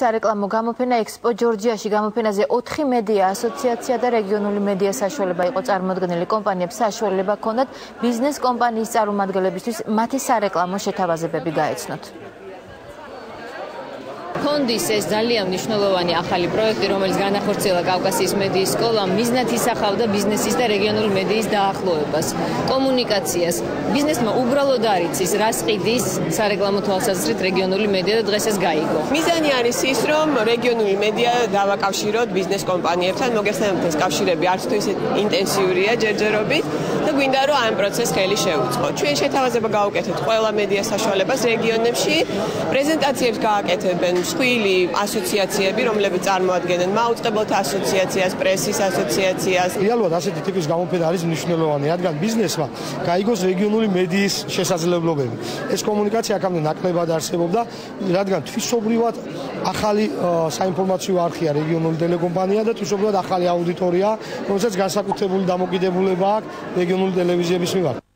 სარეკლამო გამოფენა ექსპო ჯორჯიაში. გამოფენაზე 4 მედია ასოციაცია და რეგიონული მედია საშუალება იყო წარმოქმნილი კომპანიებს საშუალება ჰქონდათ ბიზნეს კომპანიის წარმომადგენლებისთვის. მათი სარეკლამო შეთავაზებები გაეცნოთ. ფონდის ეს ძალიან მნიშვნელოვანი ახალი პროექტი, რომელიც განახორციელა კავკასიის მედიის სკოლამ, მიზნად ისახავდა ბიზნესის და რეგიონული მედიის დაახლოებას, კომუნიკაციას. ბიზნესმა უბრალოდ არ იცის, რა სყიდის სარეკლამო თვალსაზრისით რეგიონული მედია და დღეს ეს გაიგო. მიზანი არის ის, რომ რეგიონული მედია დავაკავშიროთ ბიზნეს კომპანიებთან, მოგესალმებით ეს კავშირები არც თუ ისე ინტენსიურია ჯერჯერობით და გვინდა რომ ამ პროცესს ხელი შეუწყოთ. ჩვენ შეთავაზება გავუკეთეთ ყველა მედია საშუალებას რეგიონებში, პრეზენტაციებს გააკეთებენ მსხვილი ასოციაციები, რომლებიც წარმოადგენენ მაუწყებელთა ასოციაციას, პრესის ასოციაციას. რეალურად ასეთი ტიპის გამოფენა არის მნიშვნელოვანი, რადგან ბიზნესმა გაიგოს რეგიონული მედიის შესაძლებლობები. ეს კომუნიკაცია აქამდე ნაკლებად არსებობდა, რადგან თვისობრივად ახალი საინფორმაციო არხია რეგიონული ტელეკომპანია და თვისობრივად ახალი აუდიტორია, რომელსაც განსაკუთრებული დამოკიდებულება აქვს რეგიონული ტელევიზიების მიმართ.